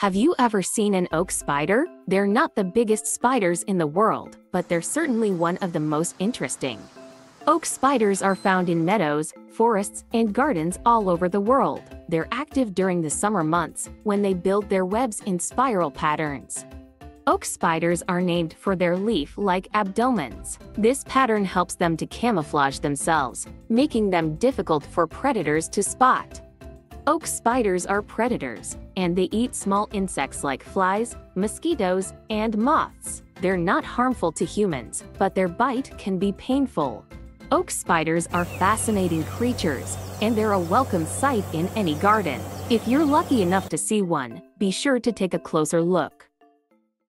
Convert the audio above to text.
Have you ever seen an oak spider? They're not the biggest spiders in the world, but they're certainly one of the most interesting. Oak spiders are found in meadows, forests, and gardens all over the world. They're active during the summer months when they build their webs in spiral patterns. Oak spiders are named for their leaf-like abdomens. This pattern helps them to camouflage themselves, making them difficult for predators to spot. Oak spiders are predators, and they eat small insects like flies, mosquitoes, and moths. They're not harmful to humans, but their bite can be painful. Oak spiders are fascinating creatures, and they're a welcome sight in any garden. If you're lucky enough to see one, be sure to take a closer look.